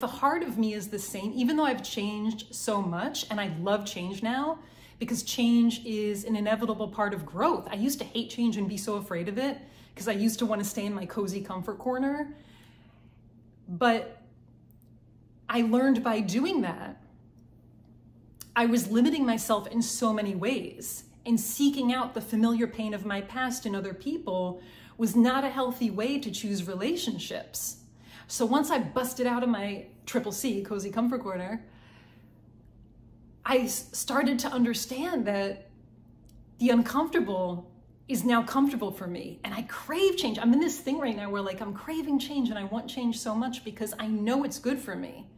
The heart of me is the same, even though I've changed so much and I love change now because change is an inevitable part of growth. I used to hate change and be so afraid of it because I used to want to stay in my cozy comfort corner. But I learned by doing that, I was limiting myself in so many ways and seeking out the familiar pain of my past in other people was not a healthy way to choose relationships. So once I busted out of my triple C, cozy comfort corner, I started to understand that the uncomfortable is now comfortable for me and I crave change. I'm in this thing right now where like I'm craving change and I want change so much because I know it's good for me.